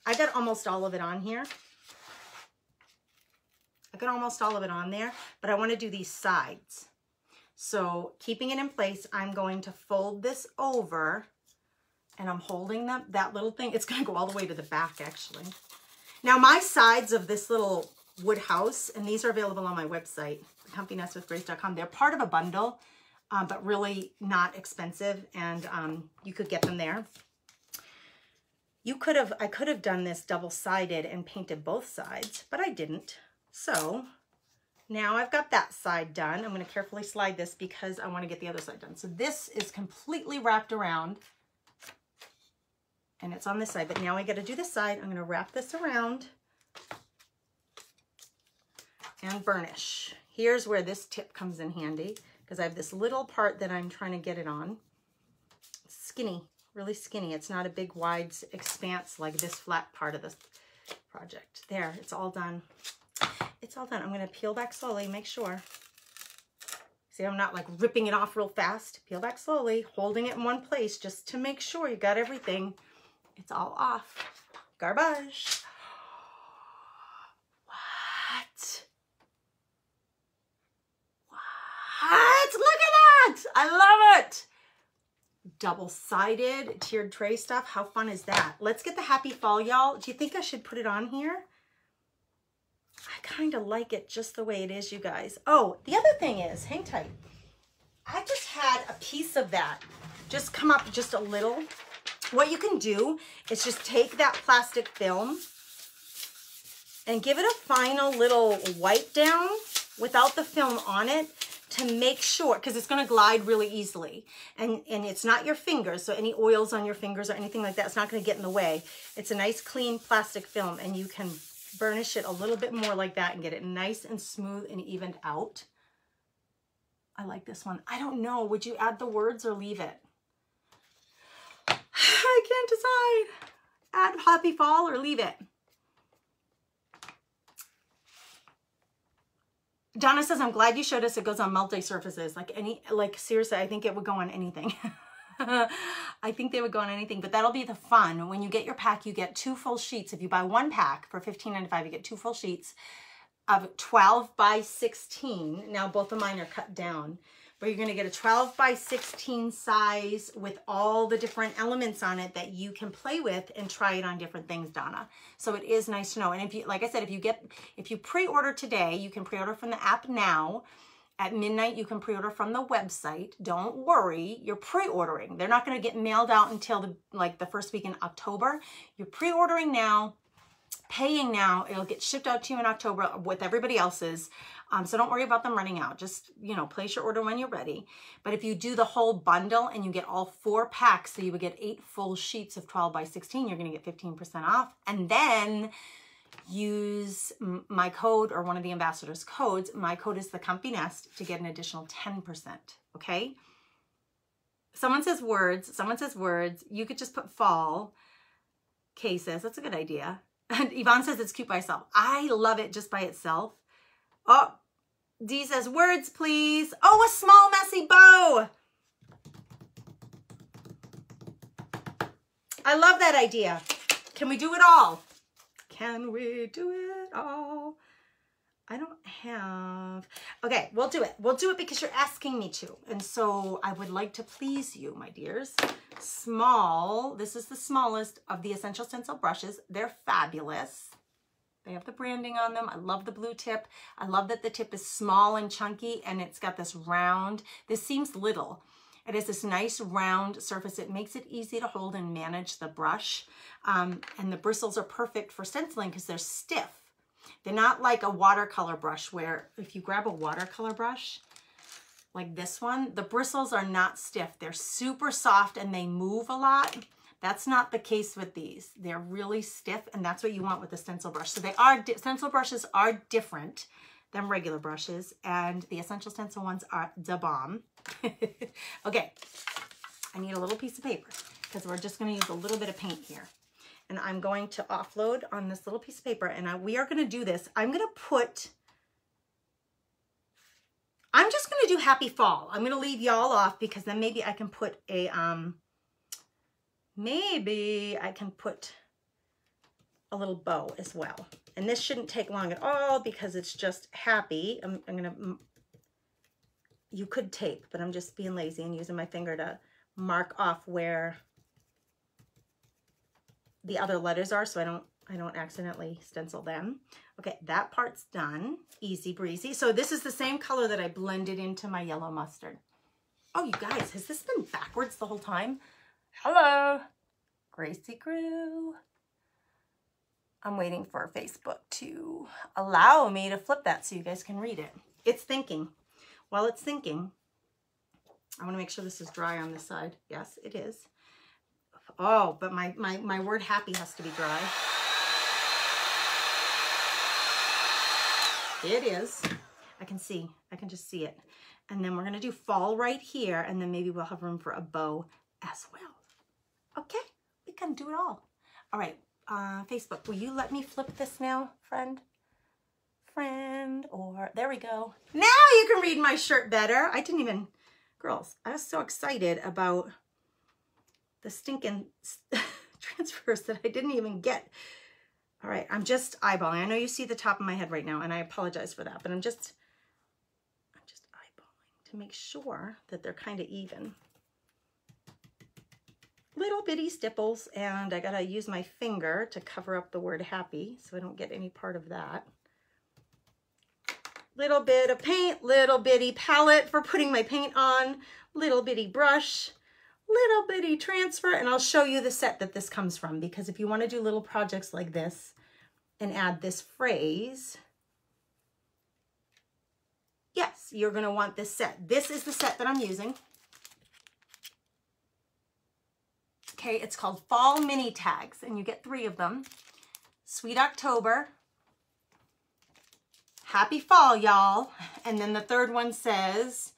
I got almost all of it on here. I got almost all of it on there, but I want to do these sides. So keeping it in place, I'm going to fold this over and I'm holding them, that little thing. It's going to go all the way to the back actually. Now my sides of this little wood house, and these are available on my website, comfynestwithgrace.com. They're part of a bundle, um, but really not expensive, and um, you could get them there. You could have, I could have done this double-sided and painted both sides, but I didn't. So now I've got that side done. I'm going to carefully slide this because I want to get the other side done. So this is completely wrapped around and it's on this side, but now I got to do this side. I'm going to wrap this around and burnish. Here's where this tip comes in handy because I have this little part that I'm trying to get it on. skinny, really skinny. It's not a big wide expanse like this flat part of the project. There, it's all done it's all done. I'm going to peel back slowly, make sure. See, I'm not like ripping it off real fast. Peel back slowly, holding it in one place just to make sure you got everything. It's all off. Garbage. What? What? Look at that! I love it! Double-sided tiered tray stuff. How fun is that? Let's get the happy fall, y'all. Do you think I should put it on here? Kind of like it just the way it is, you guys. Oh, the other thing is, hang tight. I just had a piece of that just come up just a little. What you can do is just take that plastic film and give it a final little wipe down without the film on it to make sure, because it's going to glide really easily. And, and it's not your fingers, so any oils on your fingers or anything like that, it's not going to get in the way. It's a nice clean plastic film and you can burnish it a little bit more like that and get it nice and smooth and evened out. I like this one. I don't know. Would you add the words or leave it? I can't decide. Add happy fall or leave it. Donna says, I'm glad you showed us it goes on multi-surfaces. Like any, like seriously, I think it would go on anything. I think they would go on anything, but that'll be the fun. When you get your pack, you get two full sheets. If you buy one pack for $15.95, you get two full sheets of 12 by 16. Now both of mine are cut down, but you're gonna get a 12 by 16 size with all the different elements on it that you can play with and try it on different things, Donna. So it is nice to know. And if you, like I said, if you get, if you pre-order today, you can pre-order from the app now. At midnight, you can pre-order from the website. Don't worry, you're pre-ordering. They're not gonna get mailed out until the, like the first week in October. You're pre-ordering now paying now. It'll get shipped out to you in October with everybody else's. Um, so don't worry about them running out. Just, you know, place your order when you're ready. But if you do the whole bundle and you get all four packs, so you would get eight full sheets of 12 by 16, you're going to get 15% off. And then use my code or one of the ambassadors codes. My code is the Comfy Nest to get an additional 10%. Okay. Someone says words. Someone says words. You could just put fall cases. That's a good idea. And Yvonne says it's cute by itself. I love it just by itself. Oh, Dee says, words, please. Oh, a small messy bow. I love that idea. Can we do it all? Can we do it all? I don't have, okay, we'll do it. We'll do it because you're asking me to. And so I would like to please you, my dears. Small, this is the smallest of the Essential Stencil brushes. They're fabulous. They have the branding on them. I love the blue tip. I love that the tip is small and chunky and it's got this round. This seems little. It has this nice round surface. It makes it easy to hold and manage the brush. Um, and the bristles are perfect for stenciling because they're stiff. They're not like a watercolor brush where if you grab a watercolor brush, like this one, the bristles are not stiff. They're super soft and they move a lot. That's not the case with these. They're really stiff and that's what you want with a stencil brush. So they are, stencil brushes are different than regular brushes and the Essential Stencil ones are the bomb. okay, I need a little piece of paper because we're just gonna use a little bit of paint here and I'm going to offload on this little piece of paper and I, we are going to do this. I'm going to put, I'm just going to do happy fall. I'm going to leave y'all off because then maybe I can put a, um, maybe I can put a little bow as well. And this shouldn't take long at all because it's just happy. I'm, I'm going to, you could tape, but I'm just being lazy and using my finger to mark off where the other letters are so I don't I don't accidentally stencil them. Okay, that part's done. Easy breezy. So this is the same color that I blended into my yellow mustard. Oh, you guys, has this been backwards the whole time? Hello, Gracie Crew. I'm waiting for Facebook to allow me to flip that so you guys can read it. It's thinking. While it's thinking, I want to make sure this is dry on this side. Yes, it is. Oh, but my, my, my word happy has to be dry. It is. I can see. I can just see it. And then we're going to do fall right here, and then maybe we'll have room for a bow as well. Okay, we can do it all. All right, uh, Facebook, will you let me flip this now, friend? Or there we go. Now you can read my shirt better. I didn't even, girls, I was so excited about the stinking transfers that I didn't even get. All right, I'm just eyeballing. I know you see the top of my head right now, and I apologize for that, but I'm just, I'm just eyeballing to make sure that they're kind of even. Little bitty stipples, and I gotta use my finger to cover up the word happy so I don't get any part of that. Little bit of paint, little bitty palette for putting my paint on, little bitty brush, little bitty transfer and I'll show you the set that this comes from because if you want to do little projects like this and add this phrase, yes, you're going to want this set. This is the set that I'm using. Okay, it's called Fall Mini Tags and you get three of them. Sweet October, Happy Fall, y'all. And then the third one says,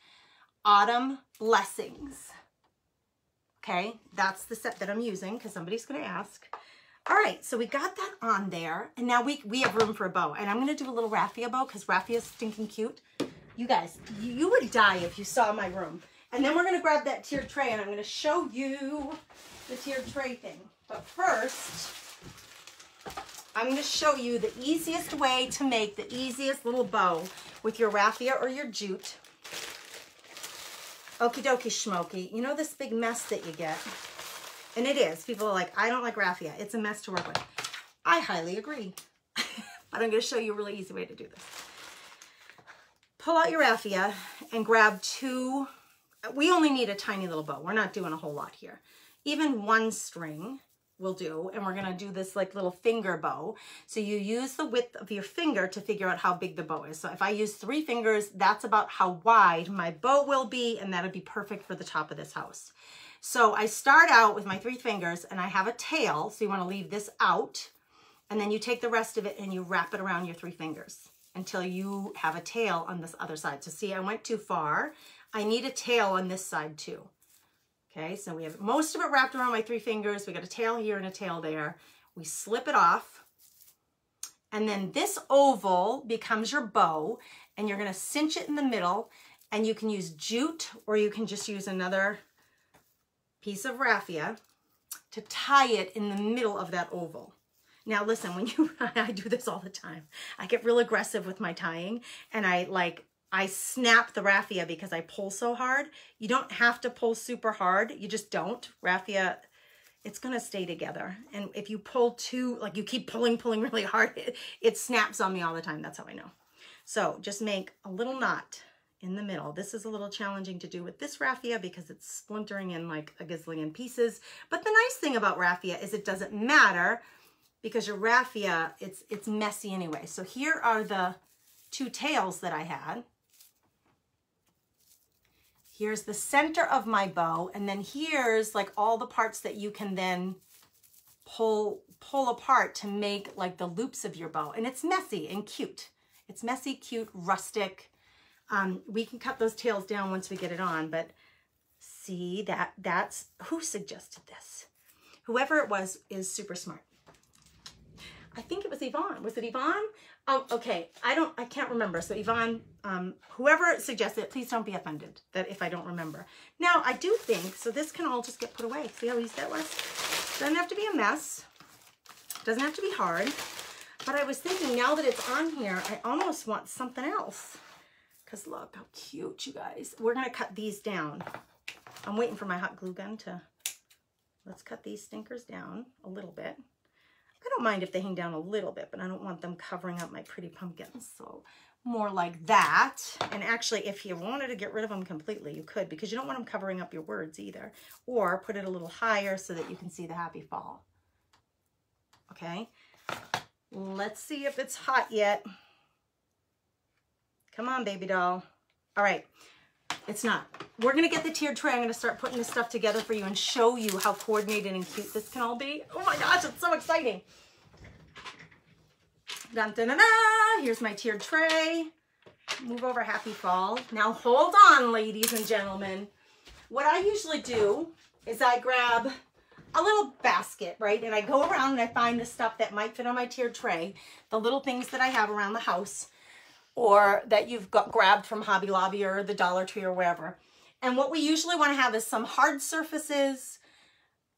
Autumn Blessings. Okay, that's the set that I'm using because somebody's gonna ask. All right, so we got that on there, and now we, we have room for a bow. And I'm gonna do a little raffia bow because raffia is stinking cute. You guys, you, you would die if you saw my room. And then we're gonna grab that tiered tray and I'm gonna show you the tiered tray thing. But first, I'm gonna show you the easiest way to make the easiest little bow with your raffia or your jute. Okie dokie smoky. You know this big mess that you get? And it is. People are like, I don't like raffia. It's a mess to work with. I highly agree. but I'm going to show you a really easy way to do this. Pull out your raffia and grab two. We only need a tiny little bow. We're not doing a whole lot here. Even one string will do. And we're to do this like little finger bow. So you use the width of your finger to figure out how big the bow is. So if I use three fingers, that's about how wide my bow will be. And that'll be perfect for the top of this house. So I start out with my three fingers and I have a tail. So you want to leave this out. And then you take the rest of it and you wrap it around your three fingers until you have a tail on this other side. So see, I went too far. I need a tail on this side too. Okay, so we have most of it wrapped around my three fingers. We got a tail here and a tail there. We slip it off. And then this oval becomes your bow and you're gonna cinch it in the middle and you can use jute or you can just use another piece of raffia to tie it in the middle of that oval. Now listen, when you, I do this all the time. I get real aggressive with my tying and I like, I snap the raffia because I pull so hard. You don't have to pull super hard. You just don't. Raffia, it's going to stay together. And if you pull too, like you keep pulling, pulling really hard, it, it snaps on me all the time. That's how I know. So just make a little knot in the middle. This is a little challenging to do with this raffia because it's splintering in like a gazillion pieces. But the nice thing about raffia is it doesn't matter because your raffia, it's, it's messy anyway. So here are the two tails that I had. Here's the center of my bow. And then here's like all the parts that you can then pull, pull apart to make like the loops of your bow. And it's messy and cute. It's messy, cute, rustic, um, we can cut those tails down once we get it on, but see that that's, who suggested this? Whoever it was is super smart. I think it was Yvonne. Was it Yvonne? Oh, okay. I don't, I can't remember. So Yvonne, um, whoever suggested it, please don't be offended that if I don't remember. Now, I do think, so this can all just get put away. See how easy that was? Doesn't have to be a mess. Doesn't have to be hard. But I was thinking now that it's on here, I almost want something else. Because look how cute, you guys. We're to cut these down. I'm waiting for my hot glue gun to... Let's cut these stinkers down a little bit. I don't mind if they hang down a little bit, but I don't want them covering up my pretty pumpkins. So more like that. And actually, if you wanted to get rid of them completely, you could, because you don't want them covering up your words either. Or put it a little higher so that you can see the happy fall. Okay. Let's see if it's hot yet. Come on, baby doll. All right, it's not. We're gonna get the tiered tray. I'm gonna start putting this stuff together for you and show you how coordinated and cute this can all be. Oh my gosh, it's so exciting. Dun, dun, dun, dun. Here's my tiered tray. Move over, happy fall. Now hold on, ladies and gentlemen. What I usually do is I grab a little basket, right? And I go around and I find the stuff that might fit on my tiered tray, the little things that I have around the house or that you've got grabbed from Hobby Lobby or the Dollar Tree or wherever. And what we usually want to have is some hard surfaces,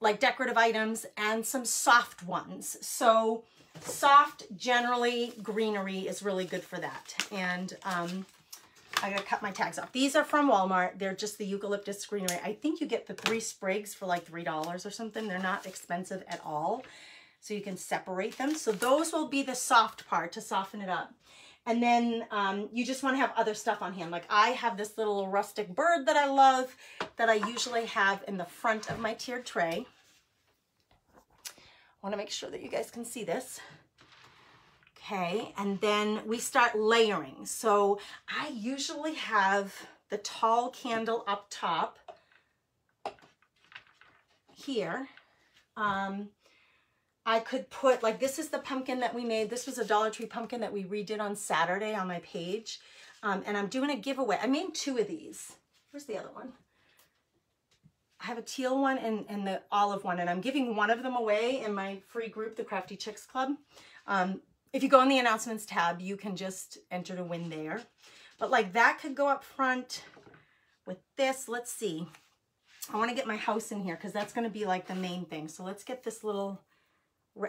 like decorative items, and some soft ones. So soft, generally, greenery is really good for that. And um, I gotta cut my tags off. These are from Walmart. They're just the eucalyptus greenery. I think you get the three sprigs for like $3 or something. They're not expensive at all. So you can separate them. So those will be the soft part to soften it up. And then um, you just want to have other stuff on hand. Like I have this little rustic bird that I love that I usually have in the front of my tiered tray. I want to make sure that you guys can see this. Okay, and then we start layering. So I usually have the tall candle up top here. Um, I could put, like this is the pumpkin that we made. This was a Dollar Tree pumpkin that we redid on Saturday on my page. Um, and I'm doing a giveaway. I made two of these. Where's the other one? I have a teal one and, and the olive one, and I'm giving one of them away in my free group, the Crafty Chicks Club. Um, if you go in the announcements tab, you can just enter to win there. But like that could go up front with this. Let's see. I want to get my house in here because that's going to be like the main thing. So let's get this little,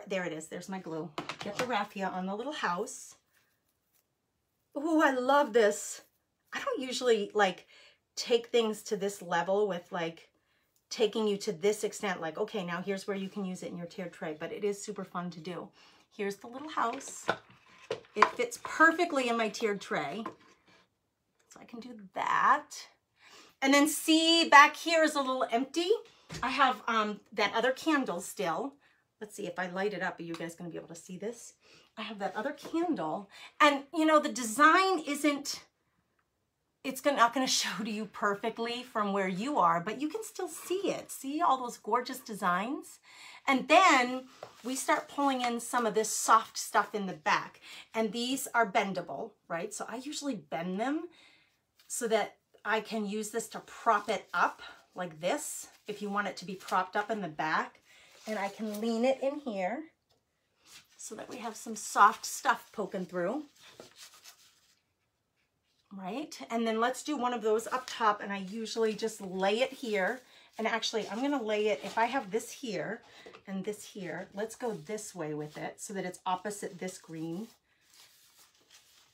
there it is. There's my glue. Get the raffia on the little house. Oh, I love this. I don't usually like take things to this level with like taking you to this extent. Like, okay, now here's where you can use it in your tiered tray. But it is super fun to do. Here's the little house. It fits perfectly in my tiered tray. So I can do that. And then see back here is a little empty. I have um, that other candle still. Let's see if I light it up. Are you guys going to be able to see this? I have that other candle. And, you know, the design isn't, it's not going to show to you perfectly from where you are, but you can still see it. See all those gorgeous designs? And then we start pulling in some of this soft stuff in the back. And these are bendable, right? So I usually bend them so that I can use this to prop it up like this if you want it to be propped up in the back. And I can lean it in here so that we have some soft stuff poking through. Right? And then let's do one of those up top and I usually just lay it here. And actually, I'm to lay it, if I have this here and this here, let's go this way with it so that it's opposite this green.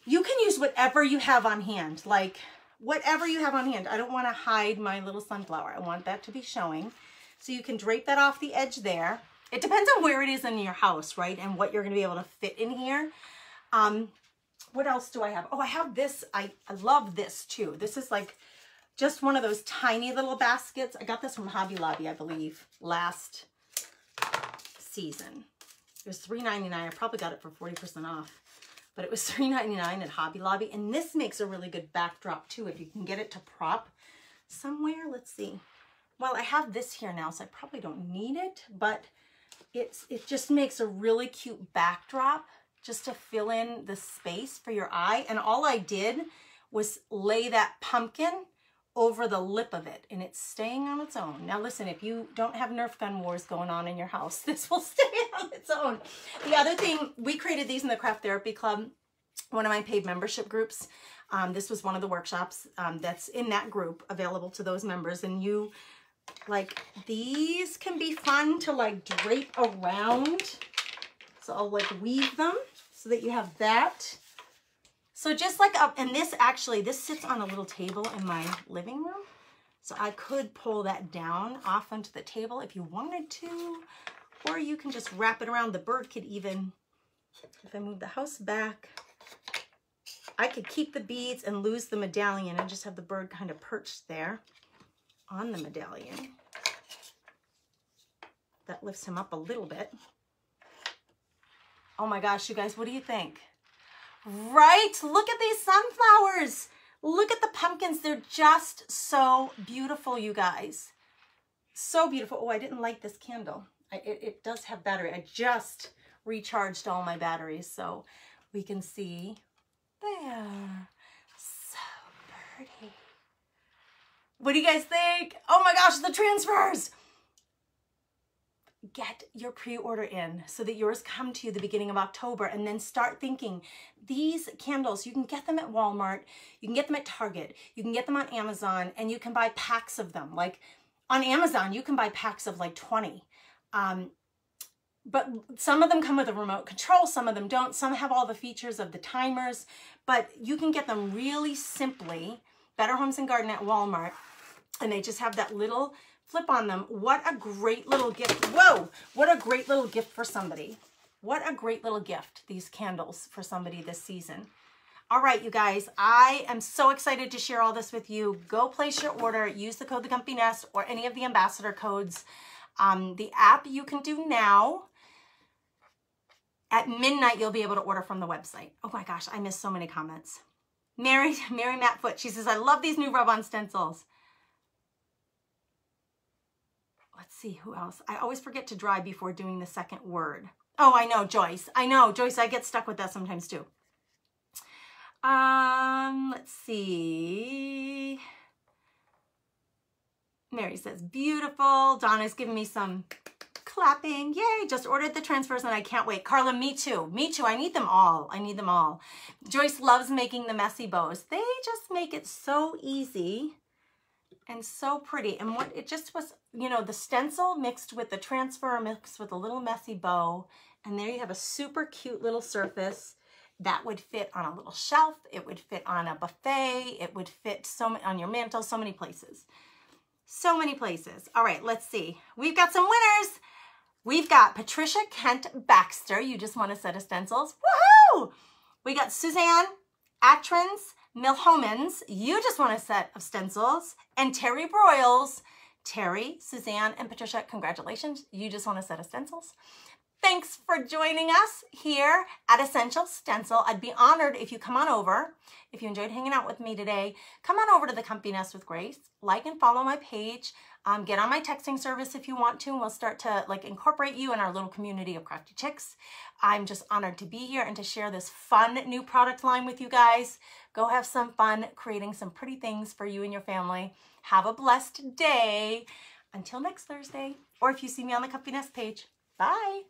You can use whatever you have on hand. Like whatever you have on hand. I don't want to hide my little sunflower. I want that to be showing. So you can drape that off the edge there. It depends on where it is in your house, right? And what you're going to be able to fit in here. Um, what else do I have? Oh, I have this. I, I love this too. This is like just one of those tiny little baskets. I got this from Hobby Lobby, I believe, last season. It was $3.99. I probably got it for 40% off but it was $3.99 at Hobby Lobby. And this makes a really good backdrop too, if you can get it to prop somewhere. Let's see. Well, I have this here now, so I probably don't need it, but it's it just makes a really cute backdrop just to fill in the space for your eye. And all I did was lay that pumpkin over the lip of it and it's staying on its own. Now listen, if you don't have Nerf gun wars going on in your house, this will stay on its own. The other thing, we created these in the Craft Therapy Club, one of my paid membership groups. Um, this was one of the workshops um, that's in that group available to those members and you like these can be fun to like drape around. So I'll like weave them so that you have that. So just like up, and this actually, this sits on a little table in my living room. So I could pull that down off onto the table if you wanted to, or you can just wrap it around. The bird could even, if I move the house back, I could keep the beads and lose the medallion and just have the bird kind of perched there on the medallion. That lifts him up a little bit. Oh my gosh, you guys, what do you think? Right? Look at these sunflowers. Look at the pumpkins. They're just so beautiful, you guys. So beautiful. Oh, I didn't light this candle. I, it, it does have battery. I just recharged all my batteries so we can see there. So pretty. What do you guys think? Oh my gosh, the transfers! Get your pre-order in so that yours come to you the beginning of October and then start thinking these candles you can get them at Walmart you can get them at Target you can get them on Amazon and you can buy packs of them. Like on Amazon you can buy packs of like 20 um, but some of them come with a remote control some of them don't. Some have all the features of the timers but you can get them really simply Better Homes and Garden at Walmart and they just have that little flip on them. What a great little gift. Whoa, what a great little gift for somebody. What a great little gift, these candles for somebody this season. All right, you guys, I am so excited to share all this with you. Go place your order, use the code The Comfy Nest or any of the ambassador codes. Um, the app you can do now. At midnight, you'll be able to order from the website. Oh my gosh, I missed so many comments. Mary, Mary Matfoot, she says, I love these new rub-on stencils. let's see who else. I always forget to dry before doing the second word. Oh, I know, Joyce. I know, Joyce, I get stuck with that sometimes too. Um, let's see. Mary says, beautiful. Donna's giving me some clapping. Yay, just ordered the transfers and I can't wait. Carla, me too. Me too. I need them all. I need them all. Joyce loves making the messy bows. They just make it so easy and so pretty. And what it just was, you know, the stencil mixed with the transfer mixed with a little messy bow. And there you have a super cute little surface that would fit on a little shelf. It would fit on a buffet. It would fit so on your mantle, so many places. So many places. All right, let's see. We've got some winners. We've got Patricia Kent Baxter. You just want a set of stencils. Woohoo! We got Suzanne Atrans Milhomans. You just want a set of stencils. And Terry Broyles. Terry, Suzanne, and Patricia, congratulations. You just want a set of stencils. Thanks for joining us here at Essential Stencil. I'd be honored if you come on over. If you enjoyed hanging out with me today, come on over to the Comfy Nest with Grace. Like and follow my page. Um, get on my texting service if you want to, and we'll start to like incorporate you in our little community of crafty chicks. I'm just honored to be here and to share this fun new product line with you guys. Go have some fun creating some pretty things for you and your family. Have a blessed day. Until next Thursday, or if you see me on the Comfy page. Bye.